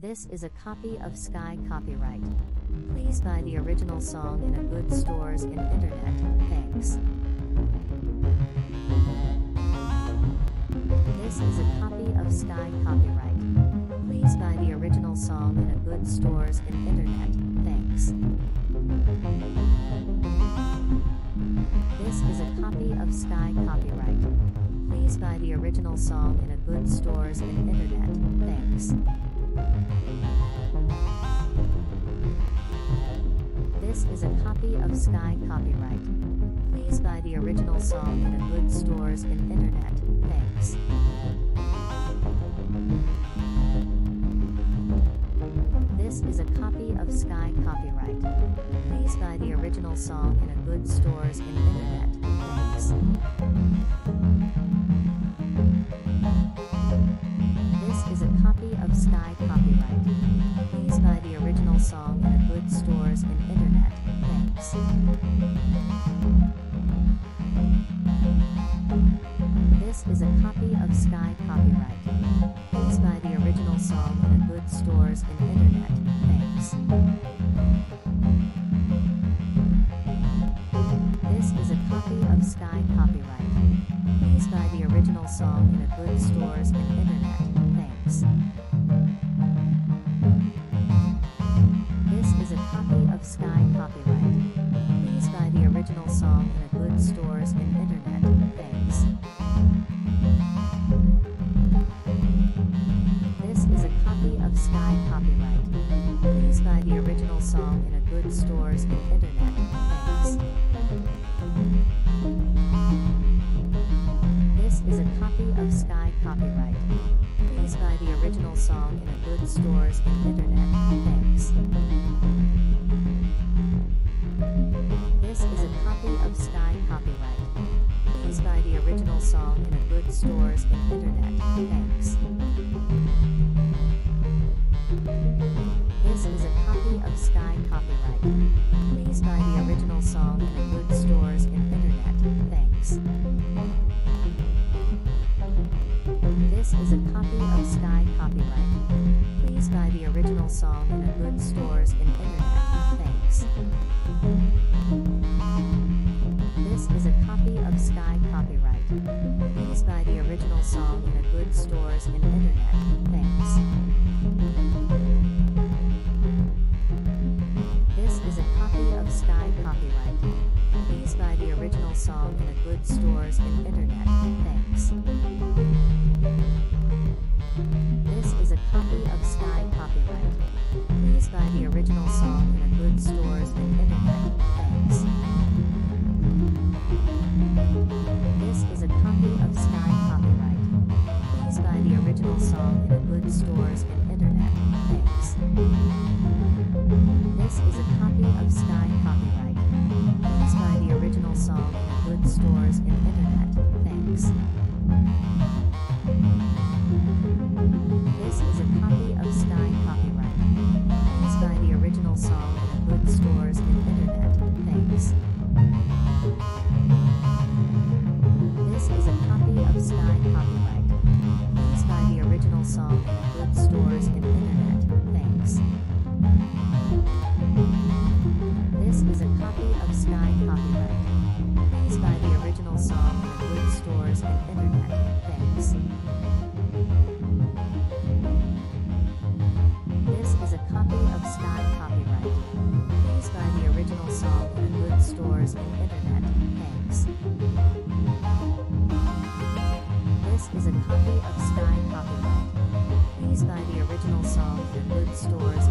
This is a copy of Sky copyright. Please buy the original song in a good stores and internet. Thanks. This is a copy of Sky copyright. Please buy the original song in a good stores and internet. Thanks. This is a copy of Sky copyright. Please buy the original song in a good stores and internet. Thanks. This is a copy of Sky copyright. Please buy the original song in a good stores and internet. Thanks. This is a copy of Sky copyright. Please buy the original song in a good stores and internet. Thanks. This is a copy of Sky copyright. Please buy the original song in a good stores and This is a copy of Sky copyright. Please buy the original song in a good stores and internet. Thanks. This is a copy of Sky copyright. Please buy the original song in good stores and internet. Thanks. This is a copy of Sky copyright. Please buy the original song in good stores and internet. Thanks. And internet. Thanks. This is a copy of Sky copyright. Please buy the original song in a good stores and internet. Thanks. This is a copy of Sky copyright. Please buy the original song in a good stores and internet. Thanks. This is a copy of Sky copyright. Copyright. Please buy the original song in a good stores and internet. Thanks. This is a copy of Sky copyright. Please buy the original song in a good stores and internet. Thanks. This is a copy of Sky copyright. Please buy the original song in a good stores and internet. Thanks. A copy of Sky copyright. Please buy the original song in a good stores and internet. Thanks. This is a copy of Sky copyright. Please buy the original song in a good stores and internet. Thanks. This is a copy of Sky copyright. Please buy the original song in a good stores and internet. Thanks. Song good stores and internet. Thanks. This is a copy of Sky copyright. Please buy the original song in good stores and internet. Thanks. This is a copy of Sky copyright. Please buy the original song in good stores and internet. Thanks. This is a copy of Sky copyright. Buy the original song a good stores